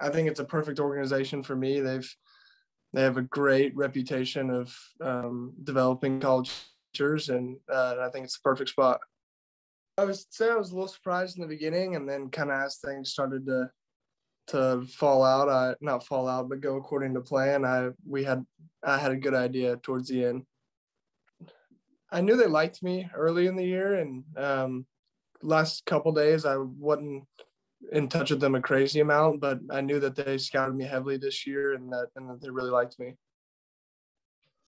I think it's a perfect organization for me. They've they have a great reputation of um, developing pitchers, and uh, I think it's the perfect spot. I was say I was a little surprised in the beginning, and then kind of as things started to to fall out, I not fall out, but go according to plan. I we had I had a good idea towards the end. I knew they liked me early in the year, and um, last couple days I wasn't in touch with them a crazy amount, but I knew that they scouted me heavily this year and that and that they really liked me.